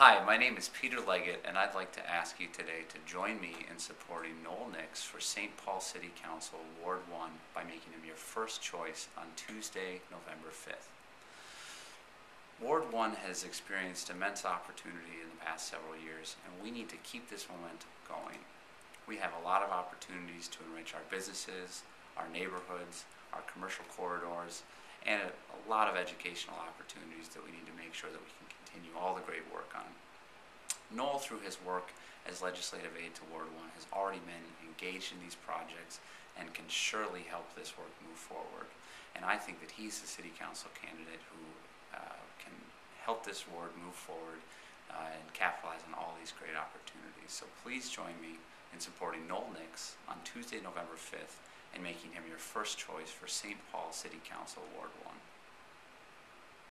Hi, my name is Peter Leggett, and I'd like to ask you today to join me in supporting Noel Nix for St. Paul City Council Ward 1 by making him your first choice on Tuesday, November 5th. Ward 1 has experienced immense opportunity in the past several years, and we need to keep this momentum going. We have a lot of opportunities to enrich our businesses, our neighborhoods, our commercial corridors, and a, lot of educational opportunities that we need to make sure that we can continue all the great work on. Noel, through his work as legislative aide to Ward 1, has already been engaged in these projects and can surely help this work move forward. And I think that he's the city council candidate who uh, can help this ward move forward uh, and capitalize on all these great opportunities. So please join me in supporting Noel Nix on Tuesday, November 5th, and making him your first choice for St. Paul City Council Ward 1.